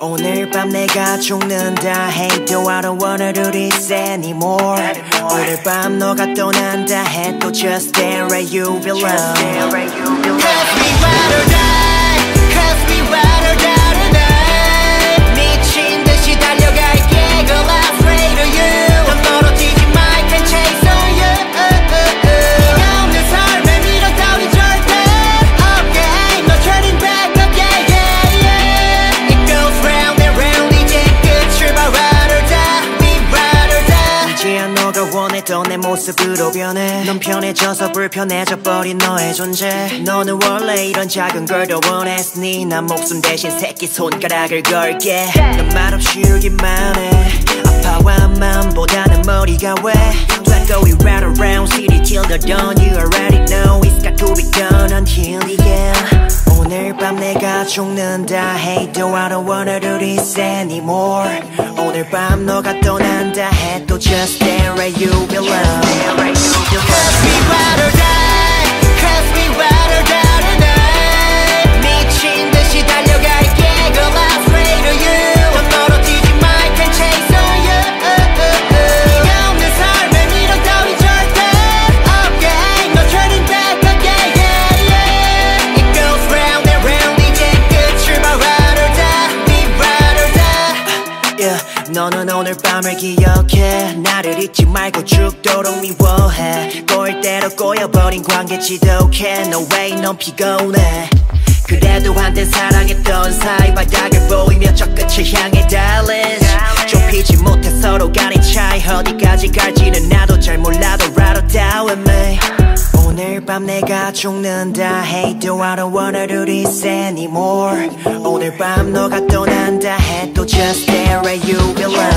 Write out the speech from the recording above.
오늘 밤 내가 죽는다 Hey do I don't wanna do this anymore 오늘 밤 너가 떠난다 해도 just stay where you belong 모습으로 변해 넌 편해져서 불편해져 버린 너의 존재 너는 원래 이런 작은 걸 더 원했으니 난 목숨 대신 새끼 손가락을 걸게 넌 말없이 울기만 해 아파와 마음보다는 머리가 왜 Let go we ride around city till the dawn You already know it's got to be done until the end 오늘 밤 내가 죽는다 Hey do I don't wanna do this anymore 오늘 밤 너가 떠난다 해도 just stare at you below 너는 오늘 밤을 기억해. 나를 잊지 말고 죽도록 미워해. 꼬일 대로 꼬여버린 관계 지독해 No way 넌 피곤해 그래도 한때 사랑했던 사이 바닥을 보이며 저 끝을 향해 달린 좁히지 못해 서로 간의 차이. 어디까지 갈지는 나도 잘 몰라도 rather die with me. 오늘 밤 내가 죽는다. Hey do I don't wanna do this anymore? 오늘 밤 너가 떠난다 just stare at you, belong.